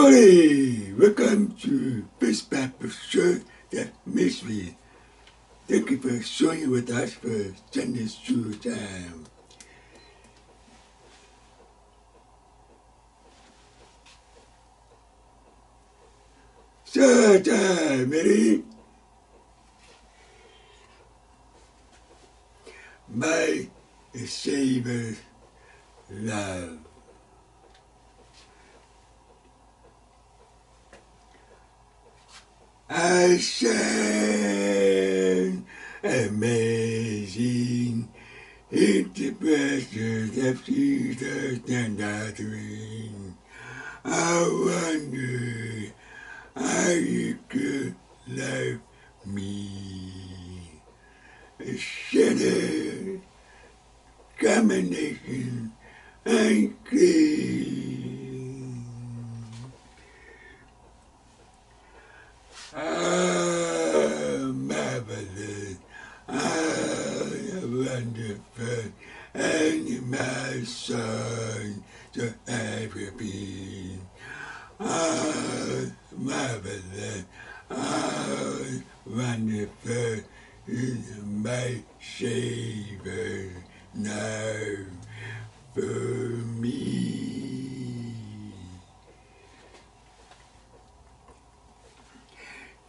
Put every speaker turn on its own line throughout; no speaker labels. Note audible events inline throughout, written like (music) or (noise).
Morning. Welcome to First Baptist Church that Mystery. Thank you for joining with us for Sunday school time. So time, ready? My Savior's love. I sang amazing interpretations of Jesus and Catherine. I wonder how you could love me. A sinner, combination, and clean. Ah, marvelous, ah, wonderful, and my son to ever be. Ah, marvelous, ah, wonderful is my Savior now for me.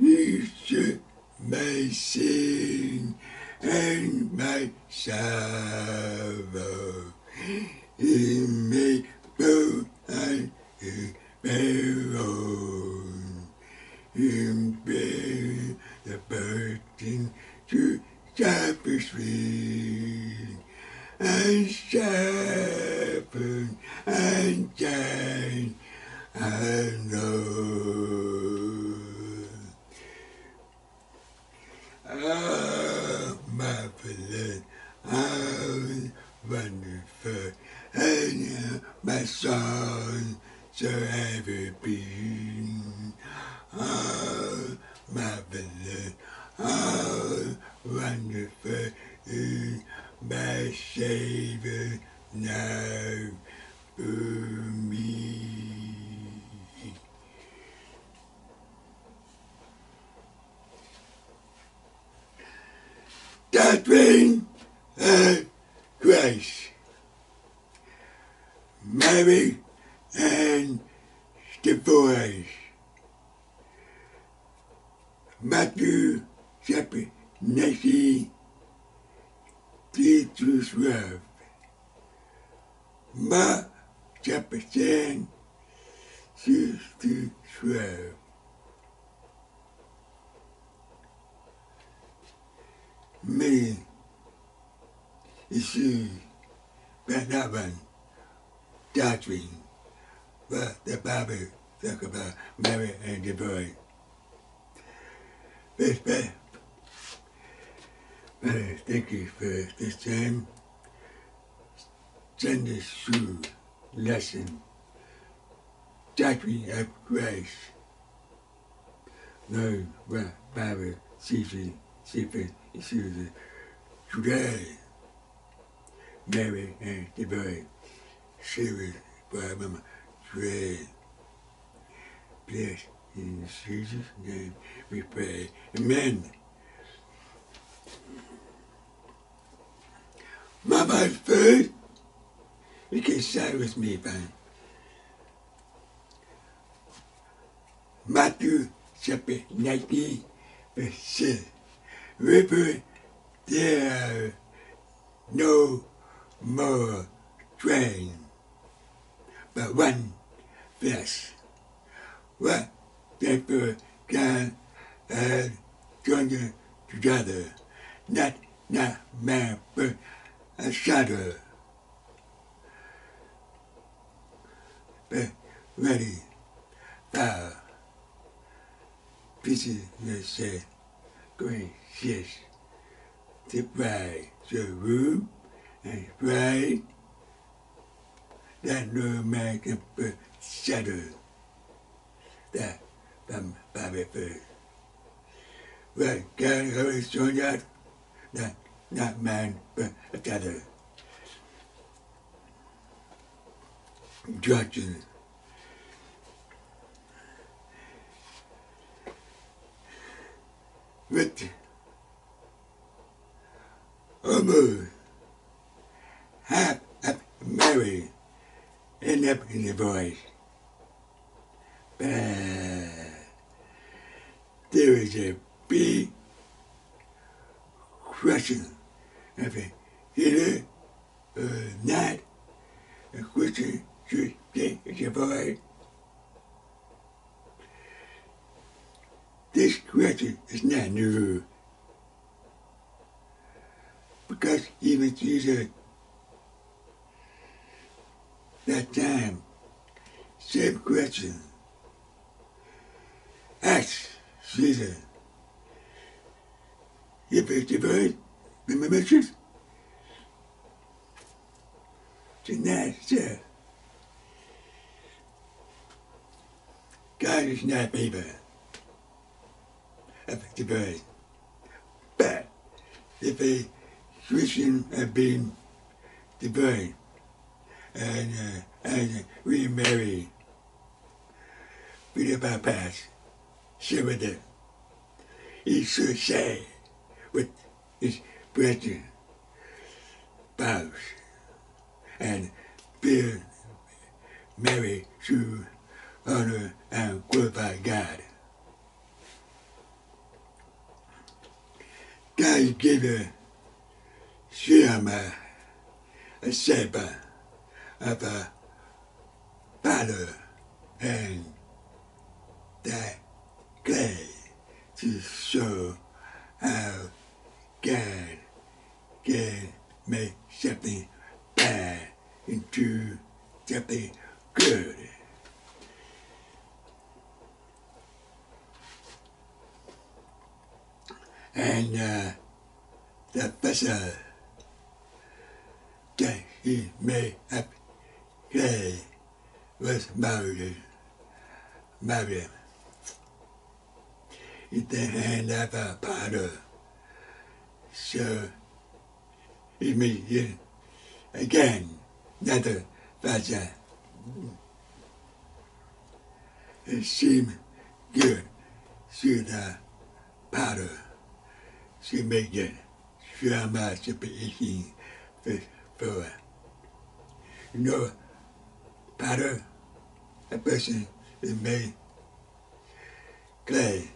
You took my sin and my sorrow. He made both I barrel. He bear burden to tapestry and sharpen and shine. I know. Ah, marvelous, ah, wonderful, and my song shall ever be. Ah, marvelous, ah, wonderful is my Savior now for me. Doctrine of Christ. Mary and divorce. Matthew chapter 19, 3 to 12. Mark chapter 10, 6 to 12. Me, that one, doctrine, but the Bible about Mary and the divorce. Respect. Thank you for this time. Sunday school lesson. Doctrine of grace. Learn what Bible teaching, secret issues today. Mary and divorce. Serious problem. Dread. Bless in Jesus' name we pray. Amen. Mama's first. You can say with me, man. Matthew chapter 19, verse 6. River, there no more train, but one flesh. What people can add joined together, not not man, but a shadow. But ready, that say, going yes. The bride, the room, and bride, that no man can put shadow. That from Bible. Well, God always shown that, that not man, uh, but a shadow. Uh, judging. Uh, with almost half of Mary end up in the voice. But there is a big question of a either or not a question should get avoided. This question is not new because even Jesus that time same question asked Jesus if it's divine remember truth tonight sir God is. Not paper of divine but if a Christian have been divine. And uh, and remarried with a bypass with them. He's so sad with his brethren, spouse, and being married to honor and glorify God. God gave a Shema, a Sheba of a battle and that clay to show how God can make something bad into something good. And uh, the vessel that he made up clay was married. Married. He then hand up a powder. So he made it again, another vessel. It seemed good. See the powder. She made it. She must be eating fish for you know powder a person is made clay.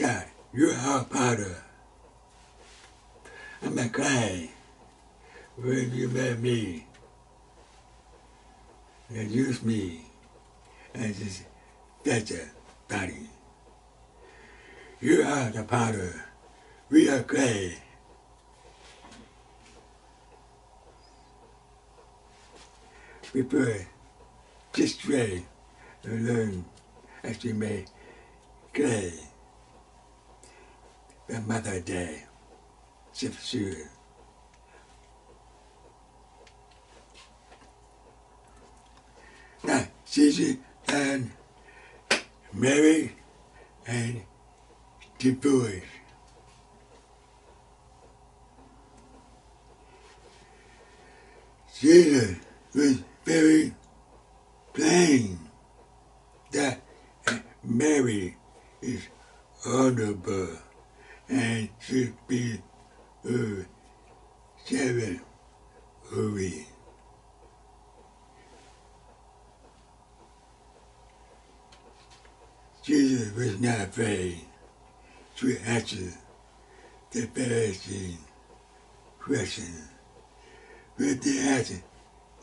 God, you are powder. I'm a clay. When you met me, and used me as his better body. You are the powder. We are clay. We pray this way to learn as we make clay. The Mother Day, Sure. Now, Gigi and Mary and divorced. Jesus was very plain that Mary is honorable and should be uh, seven holy. Jesus was not afraid to answer the Pharisee question. With the answer,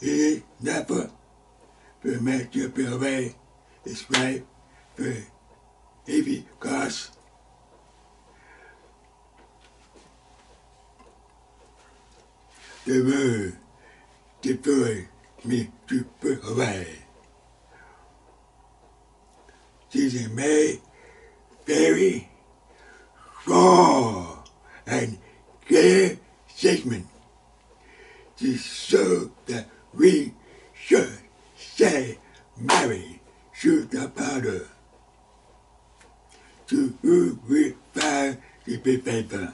it is not for, for make you feel away. It's right for every cause. the world deployed me to provide. This is made very strong and clear statement to show that we should say, married to the powder to who we find to be faithful.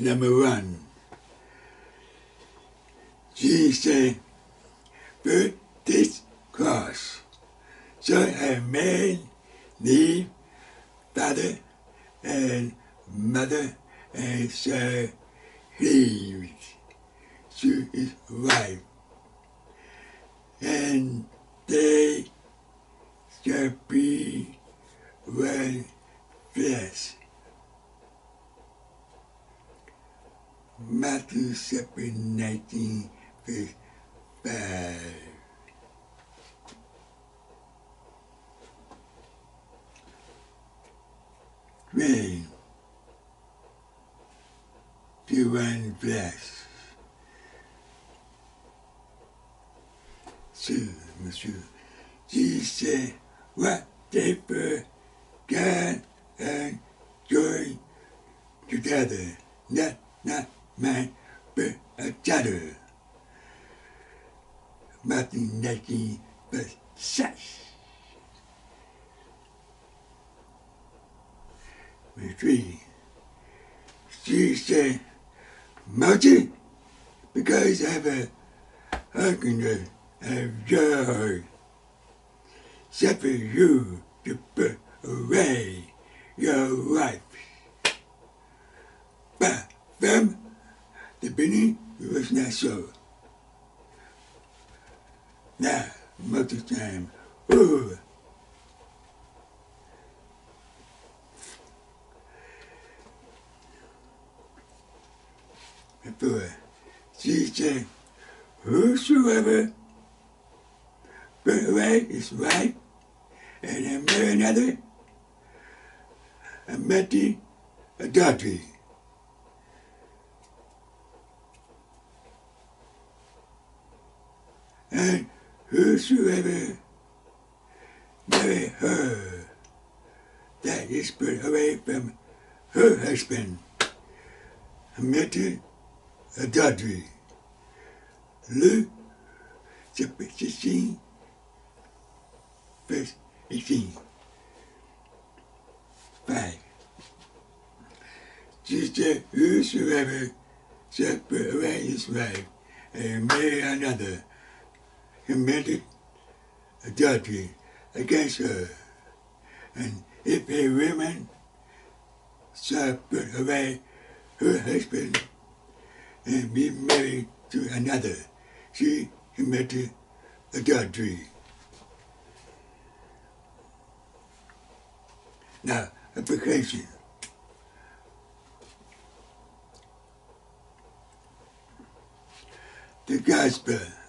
Number one, Jesus put this cross so a man leave father and mother and so he to his wife and they shall be one flesh. Matthew 7, 19, verse 5. Rain to one flesh. So, monsieur, Jesus, whatever God and joy together, not, not man, but each other. Matthew 19, verse 6. Verse 3. She said, Mountain, because I have a argument of joy, suffer you to put away your wife. But from the it was not so. Now, most of the time, oh, she said, Whosoever put away his wife and then marry another, committing adultery. And whosoever marry her that is put away from her husband. Committed adultery. Luke chapter 16, verse 18. 5. Jesus, whosoever shall put away his wife and marry another, committed adultery against her. And if a woman shall put away her husband and be married to another, she committed adultery. Now, application. The gospel.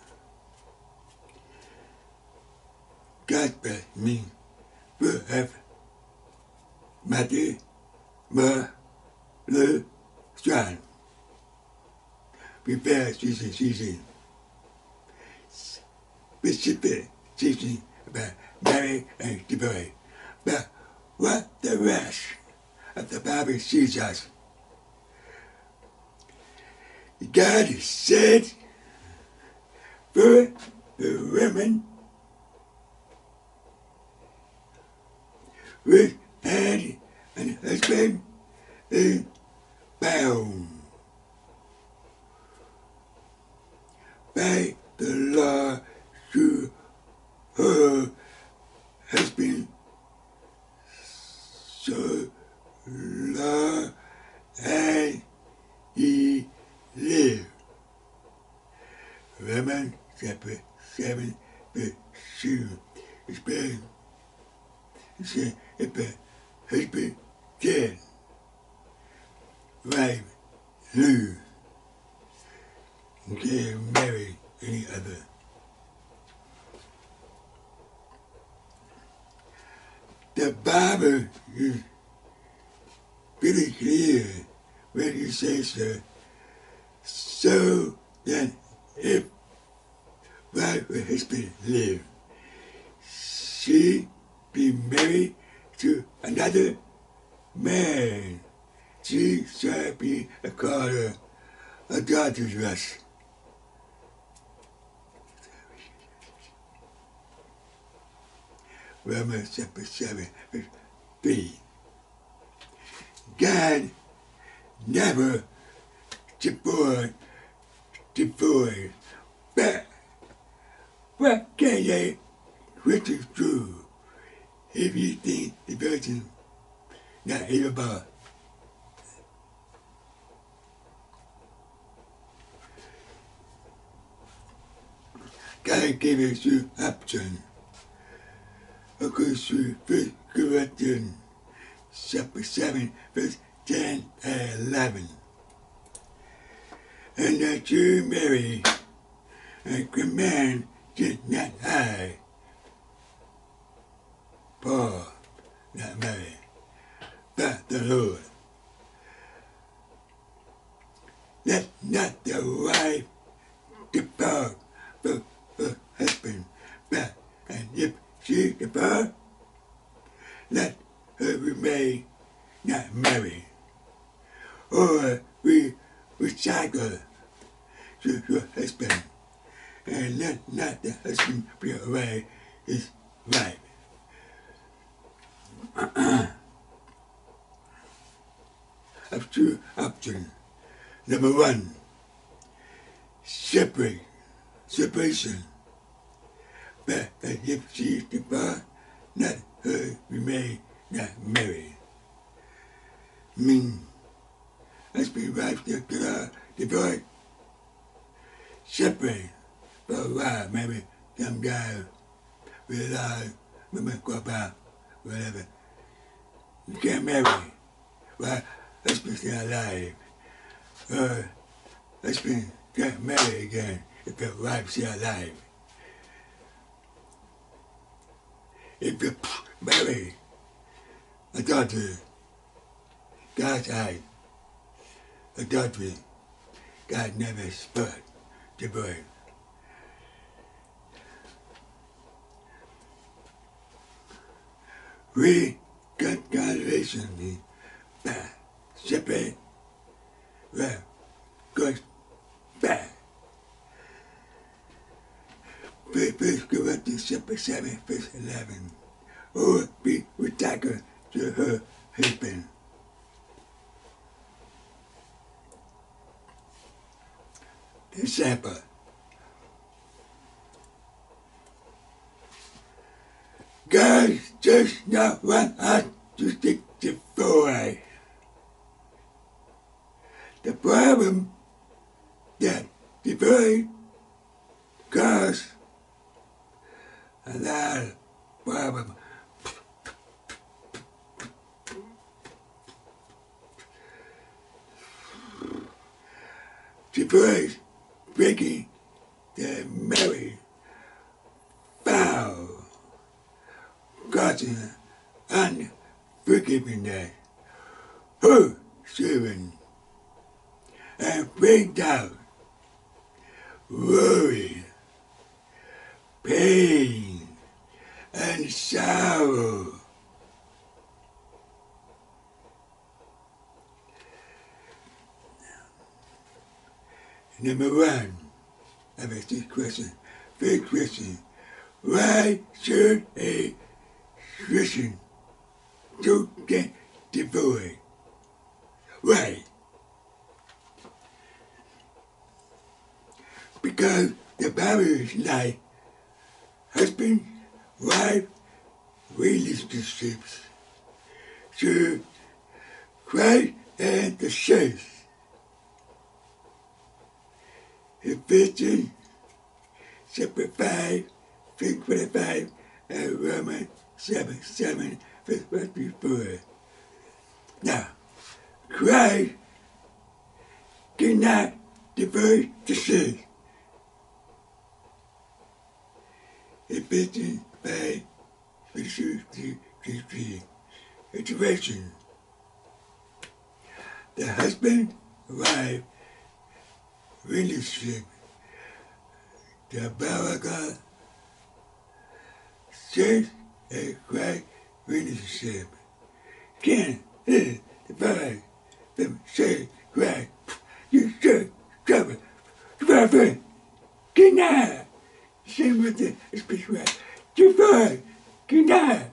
We have Mark, Luke, John. Prepare season, season. Specific teaching about Mary and divorce. But what the rest of the Bible teaches us. God said for the women with had an husband is bound by the law to her husband so long as he live. Romans chapter 7 verse 2 explain. It says, if a husband dead, wife lose, and can't marry any other. The Bible is pretty clear when it says uh, so that if or husband live, she be married to another man. She shall be a called adulteress. Romans chapter 7, verse 3. God never devoid, devoid, but what can they, which is true, if you think the person not able God gave us two options. To 1 Corinthians chapter 7, verse 10 and 11. And that you marry and command did not I, Paul, not marry, but the Lord. Let not the wife depart from her husband, but and if she depart, let her remain not married, or we recycle to your husband, and let not the husband be away. His wife. (clears throat) Up to option number one, separate, separation. But if she depart, not her remain not married. Mean, husband, wife, the girl, divorce, separate for a while, maybe down, realize, maybe go out, whatever. You can't marry. Well, husband still alive. Uh, husband can't marry again if the wife's still alive. If you marry adultery, God's eye, adultery, God never spoke the word. Reconciliation means separate, uh, well, good, bad. First 7, verse 11. Or be returned to her husband. Example. God does not want us to stick to four The problem that divorce cause a lot of problem. Divorce breaking the marriage vow, causing unforgiveness, her servant, and bring down worry, pain, and sorrow. Number one, I ask this question. First question, why should a Christian do get divorced? Why? Because the Bible is like husband, wife, relationships. So Christ and the church Ephesians chapter 5, verse 25, and Romans 7, 7, verse 24. Now, Christ cannot divorce the church. Ephesians 5, verse 23. Intervention. The husband, wife, ministry. The Baraka Church and Christ Ministry. Can eh, the Baraka say Christ you should cover forever. Deny. Same with the spiritual. Divide. Deny.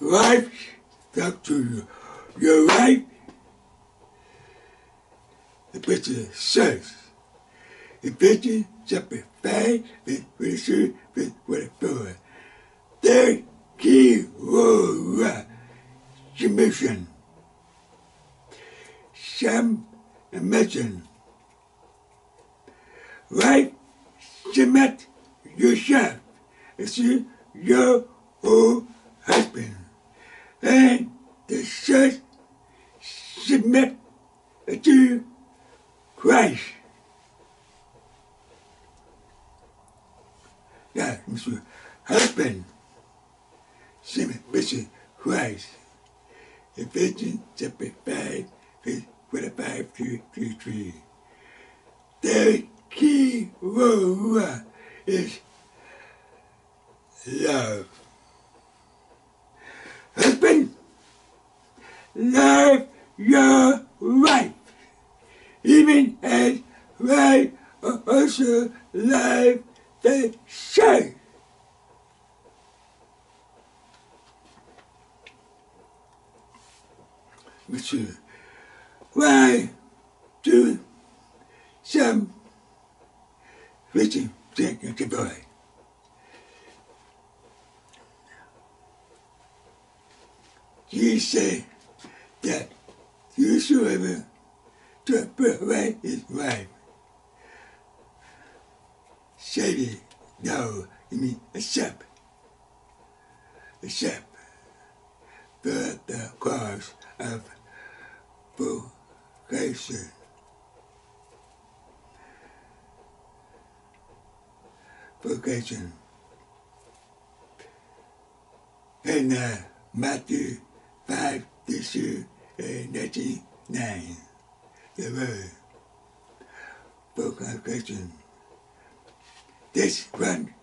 Life, talk to you. Your right. the picture says, the picture chapter 5, verse 22, verse 24. Third key word, submission. Some imagine. Right submit yourself to your own husband. And the church submit to Christ. Yeah, Mr. Husband, submit to Christ. Ephesians chapter 5, verse 45 to 3. The key word is love. Husband, love your wife, even as wife also love the church. Monsieur, why do some Richard take a boy? You say that whosoever to away his wife. Shady, no, you mean a shep. A shep. But the cause of vocation. Vocation. And uh, Matthew 5, this year, uh, 99, the word vocation. This one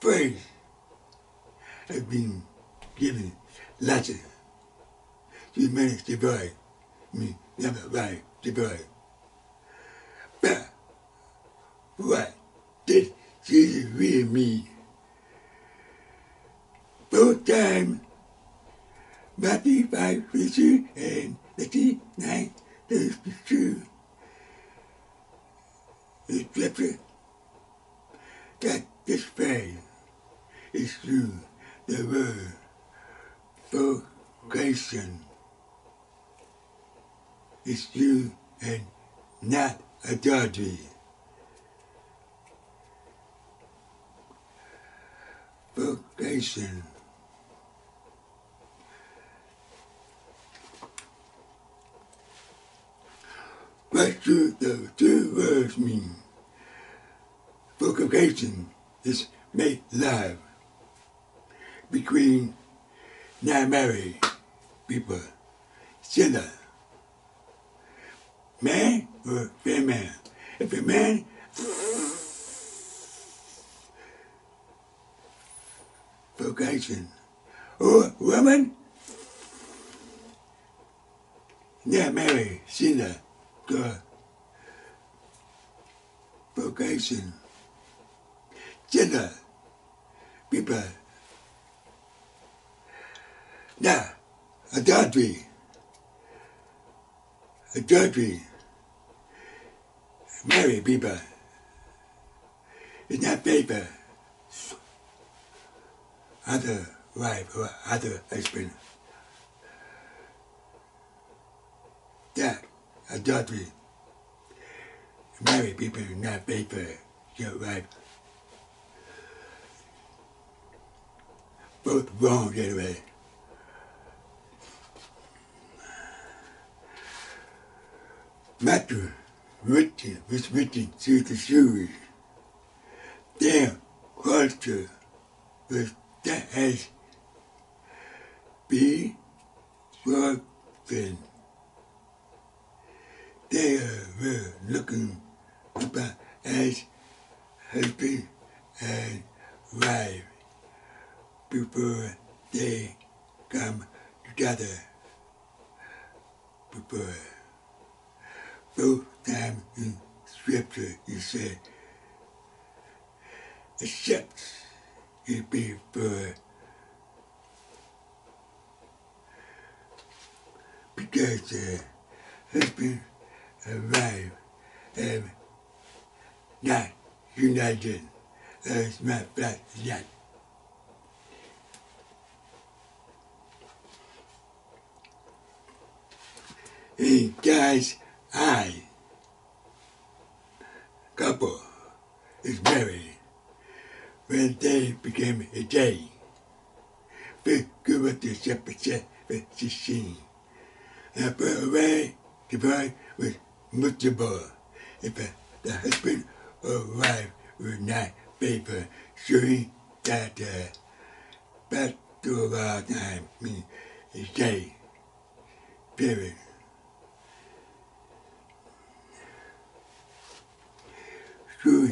phrase has been given Latin to manage the boy, me, never right, boy. But what 35 vision and 39 32. It's better that this pain is through the word vocation. is true and not a dodgy Vocation. What do the two words mean? Vocation is made love between not married people, sinner, man or female. If a man vocation or woman not married, sinner, girl, vocation, gender, people, now, adultery, adultery, married people, is that paper, other wife or other husband. That adultery, married people are not paper, your wife. Both wrong anyway. Matthew written was written to the Jews. Their culture was that has been broken. They were looking about as husband and wife before they come together. Before both times in scripture it said, uh, except it be for because uh, the husband wife have not united as my flat yet. In God's eye, couple is married when they became a day. With the shepherd with sixteen. And put away the boy was miserable if the husband or wife were not faithful, showing that uh, our time means day. Period. So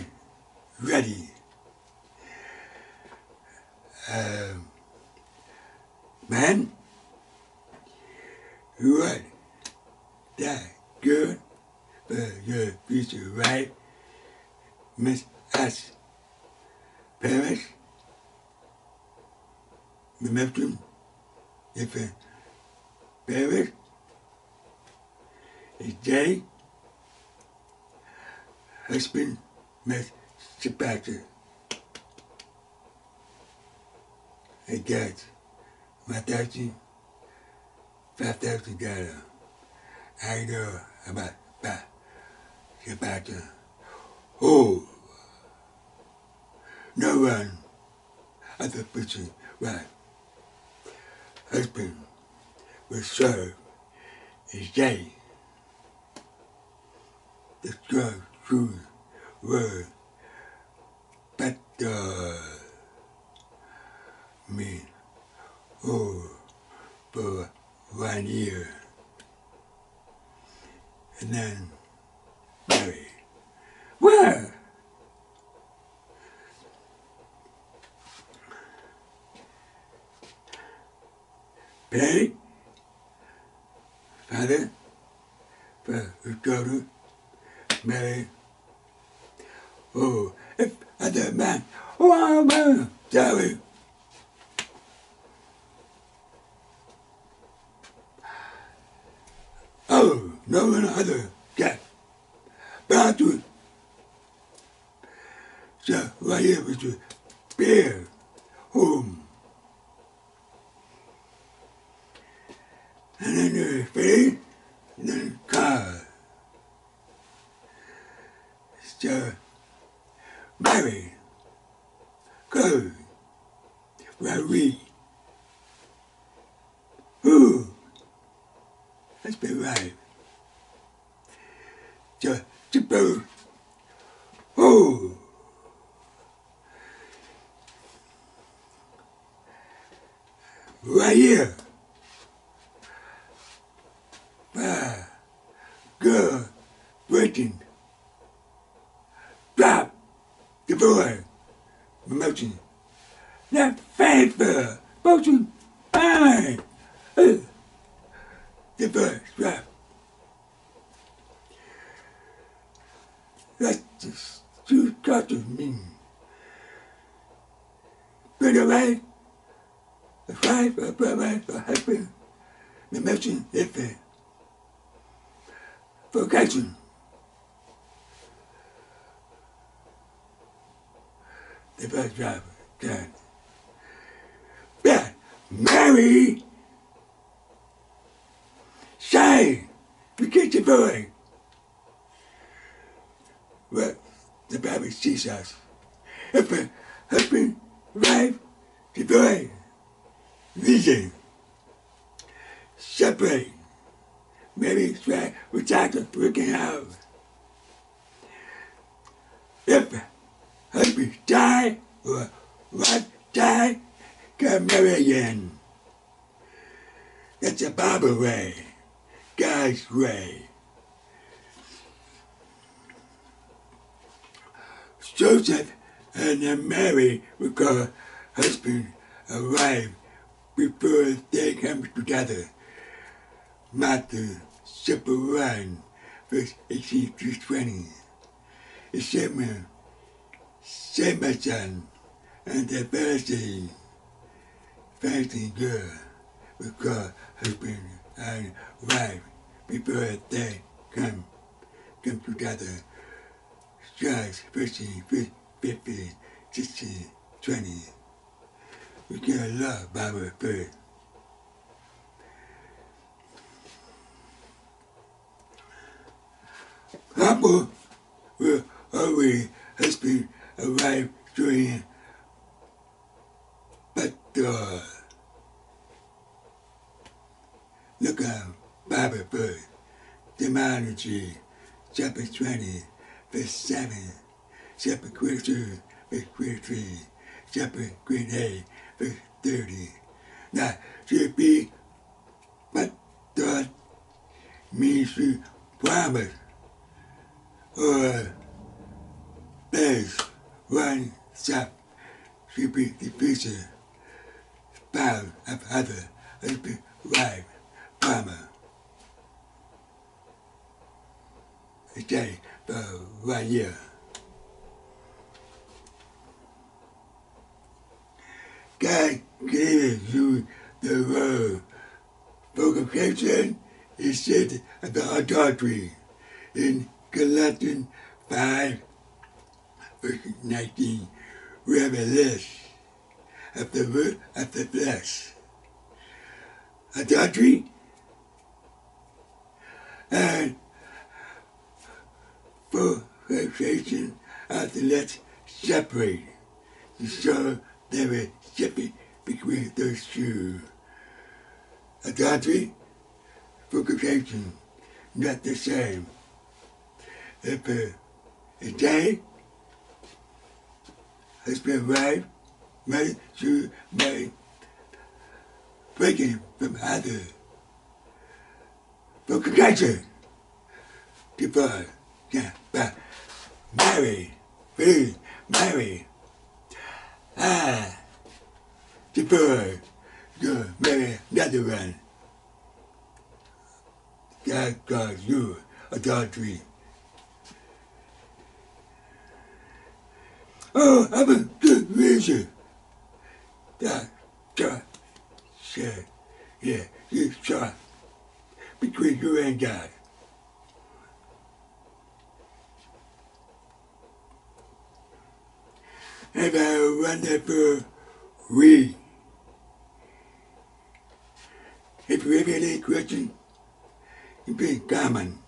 ready. Um, man, what that good your future wife, Miss us parents, remember if a parent is gay, husband Miss Sebastian. I got my thousand, five thousand dollars. I know about that. Sebastian. Oh, no one other person, right? Husband will serve his day. The strong truth word better me oh for one year and then marry. Where? Parent, father, daughter, married Oh, if other man, oh, man, sorry. Oh, no one other to bear home. And then the face, and then car. So Mary, go, Marie. Who? Let's be right. So, suppose, who? Right here. Ah, girl, waiting. Drop the boy, motion. That faithful, motion, fine. Uh, the boy, drop. That's just too got to mean. But away, the five, the brother, the husband, the motion, if it. Forgotten. the bus driver, done. But Mary, say, we get the boy. Well, the Bible sees us. A husband, wife, the boy, vision, separate, maybe we try to working out. If husband die or wife die, come marry again. That's the Bible way, God's way. Joseph and Mary because husband and wife before they come together. Matthew chapter 1, verse 18 to 20. It said, Samson and the Pharisee, Pharisee girl, because husband and wife before they come come together. Strikes 15, 15, 16, 20. We get a lot Bible first. Couple will always husband arrive during but uh, look at Bible first. Deuteronomy, chapter 20, verse 7, chapter 22, verse 23, chapter 28, 30. Now, should be but God means to promise uh, or place one step should be the future spouse of other husband, wife, farmer. Stay for one year. God gave you the uh, word. Vocation is said about adultery in Galatians 5, verse 19. Revelation of the root of the flesh. Adultery and fornication of the let's separate. So there is separate between those two. Adultery, fornication, not the same. If a, a day been wife married to marry breaking from other fornication, divorce, yeah, but marry, really, marry, ah, divorce, go marry another one. God calls you adultery. Oh, I'm a good reason. That, that, said, yeah, you saw between you and God. Have a wonderful week. If you have any question, you can comment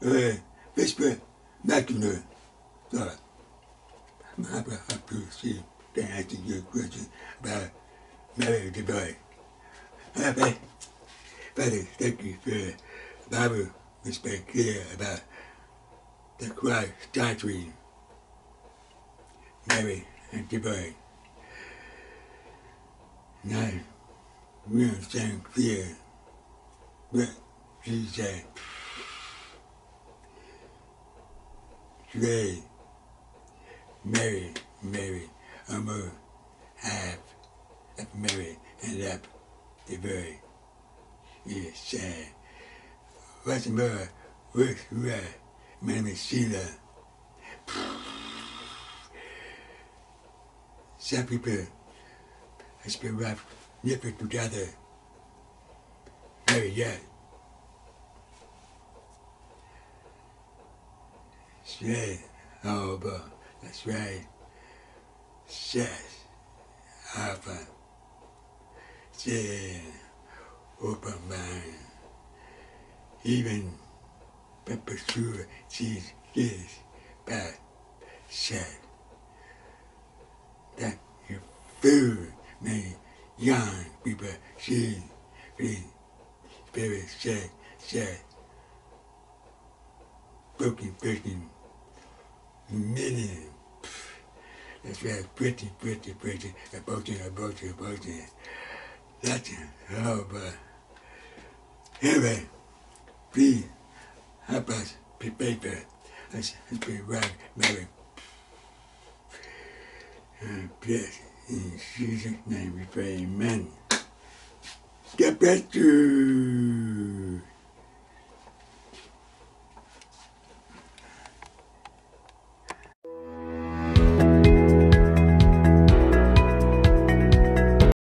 or uh, whisper back to. So, I'm happy, to see to answer your question about marriage divorce. Happy. Father, thank you for Bible very clear about the Christ doctrine, marriage divorce. Now, we understand clear what Jesus said. Today, Mary, Mary, I'm a half of Mary and up the very yes, sad. What's what's right? My name is Sheila. Some people has been rough, never together. Very young. Straight, oh, but that's right. Says, Alpha, say, open mind. Even Pepper Sure, she's this, but said that your food may young people see, be very sad, sad, broken person, million. That's right, pretty, pretty, pretty, abortion, abortion, abortion. That's. Oh, but anyway, please help us prepare us to be right, married. And bless in Jesus' name we pray, amen. God bless you.